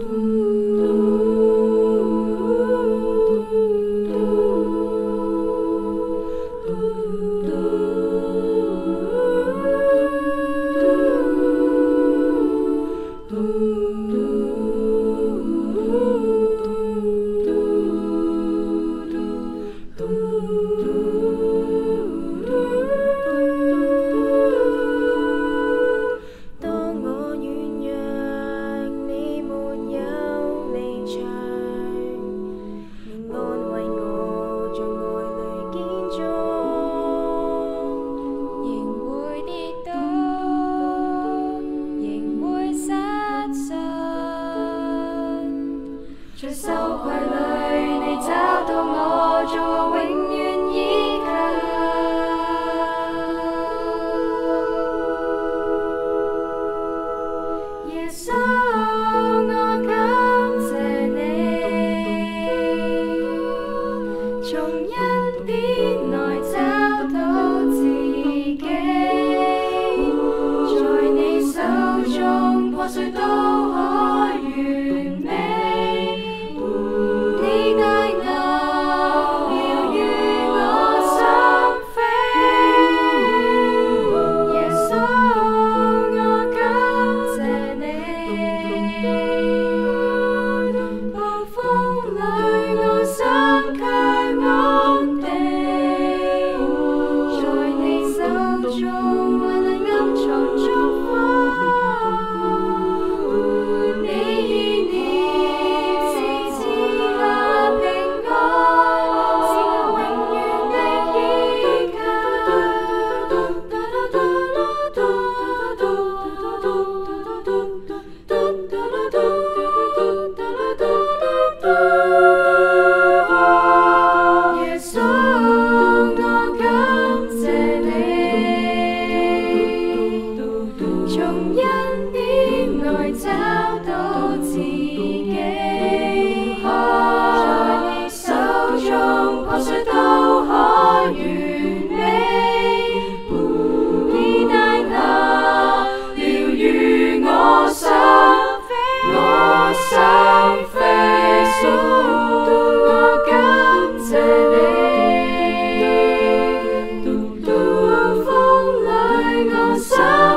Ooh. 在收柜里你找到我做我永远依靠耶稣我感谢你从一边来找到自己在你手中破碎多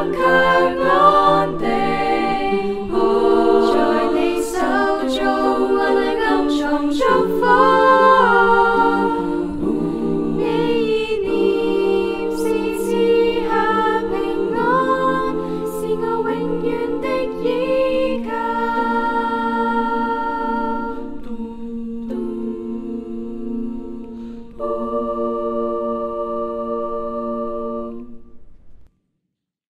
Oh. phố